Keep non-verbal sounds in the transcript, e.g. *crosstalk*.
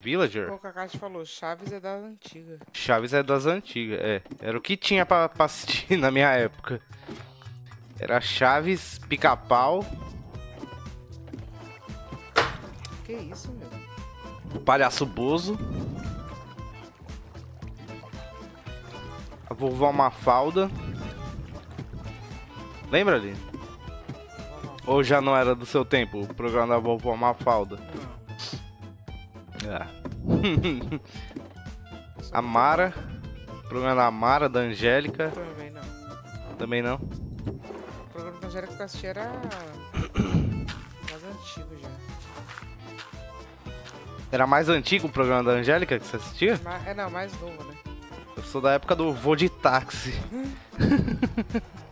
Villager? O Kaká te falou, Chaves é das antigas. Chaves é das antigas, é. Era o que tinha pra, pra assistir *laughs* na minha época. Era Chaves, Pica-Pau, Que isso, meu? Palhaço Bozo. A vovó Mafalda. Lembra ali? Ou já não era do seu tempo o programa da vovó Mafalda? Não. É. *laughs* Só A Mara. Programa da Mara, da Angélica. Também não. Também não. O programa da Angélica que eu assisti era. mais antigo já. Era mais antigo o programa da Angélica que você assistia? Ma- É, não, mais novo, né? Eu sou da época do voo de táxi. *laughs*